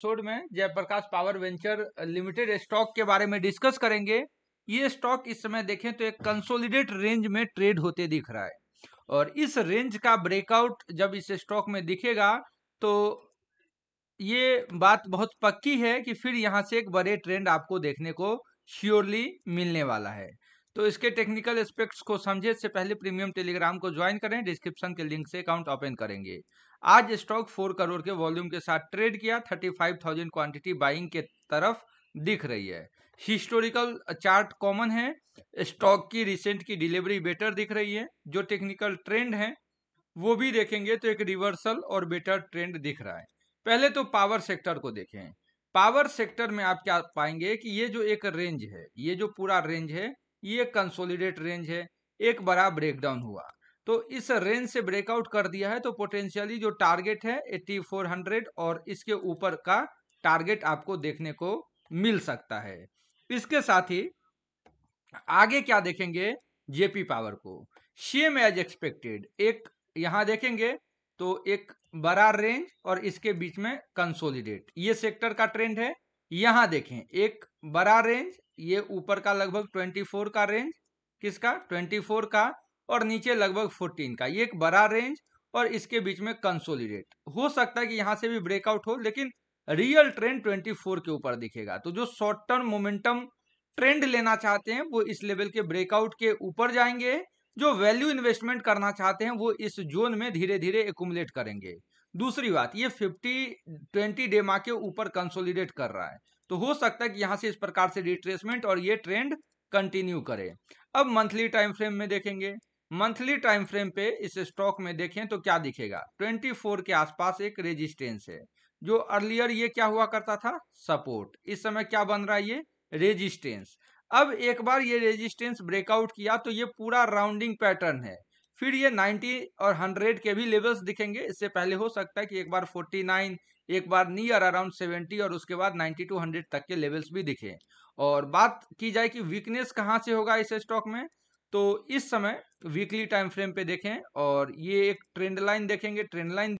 Episode में Jaiprakash power venture limited stock के बारे में डिस्कस करेंगे। ये स्टॉक इस समय देखें तो एक कंसोलिडेट रेंज में ट्रेड होते दिख रहा है। और इस रेंज का ब्रेकआउट जब इस स्टॉक में दिखेगा तो ये बात बहुत पक्की है कि फिर यहाँ से एक बड़े ट्रेंड आपको देखने को श्योरली मिलने वाला है। तो इसके टेक्निकल एस्पेक्ट्स को समझे से पहले प्रीमियम टेलीग्राम को ज्वाइन करें डिस्क्रिप्शन के लिंक से अकाउंट ओपन करेंगे। आज स्टॉक फोर करोड़ के वॉल्यूम के साथ ट्रेड किया thirty five thousand quantity buying के तरफ़ दिख रही है। हिस्टोरिकल चार्ट कॉमन है स्टॉक की रिसेंट की डिलीवरी बेटर दिख रही है, जो टेक्निकल ट्रेंड है, वो भी देखेंगे तो एक रिवर्सल और बेटर ट्रेंड दिख रहा है। पहले तो पावर सेक्टर को देखें। पावर सेक्टर में आप क्या पाएँगे कि ये जो एक रेंज है, ये जो पूरा रेंज है ये कंसोलिडेट रेंज है, एक बड़ा ब्रेकडाउन हुआ। तो इस रेंज से ब्रेकआउट कर दिया है तो पोटेंशियली जो टारगेट है 8400 और इसके ऊपर का टारगेट आपको देखने को मिल सकता है। इसके साथ ही आगे क्या देखेंगे? जेपी पावर को। सेम एज एक्सपेक्टेड एक यहाँ देखेंगे तो एक बड़ा रेंज और इसके बीच में कंसोलिडेट ये सेक्टर का ट्रेंड है, यहाँ देखें, एक बड़ा रेंज ये ऊपर का लगभग 24 का रेंज किसका? 24 का और नीचे लगभग 14 का। ये एक बड़ा रेंज और इसके बीच में कंसोलिडेट हो सकता है कि यहाँ से भी ब्रेकआउट हो, लेकिन रियल ट्रेंड 24 के ऊपर दिखेगा। तो जो शॉर्ट टर्म मोमेंटम ट्रेंड लेना चाहते हैं, वो इस लेवल के ब्रेकआउट के ऊपर जाएँगे। जो वैल्यू इन्वेस्टमेंट करना चाहते हैं, वो इस जोन में धीरे धीरे एकुमुलेट करेंगे। दूसरी बात, ये 50 20 डे मा के ऊपर कंसोलिडेट कर रहा है। तो हो सकता है कि यहाँ से इस प्रकार से रिट्रेसमेंट और ये ट्रेंड कंटिन्यू करे। अब मंथली टाइम फ्रेम में देखेंगे। मंथली टाइम फ्रेम पे इस स्टॉक में देखें तो क्या दिखेगा? 24 के आसपास एक रेजिस्टेंस है। जो अर्लियर ये क्या हुआ करता था? सपोर्ट इस समय क्या बन रहा है ये? रेजिस्टेंस अब एक बार ये रेजिस्टेंस ब्रेकआउट किया तो ये पूरा राउंडिंग पैटर्न है। फिर ये 90 और 100 के भी लेवल्स दिखेंगे। इससे पहले हो सकता है कि एक बार 49 एक बार नियर अराउंड 70 और उसके बाद 90 टू 100 तक के लेवल्स भी दिखे। और बात की जाए कि वीकनेस कहाँ से होगा इस स्टॉक में तो इस समय वीकली टाइम फ्रेम पे देखें और ये एक ट्रेंड लाइन देखेंगे। Trend line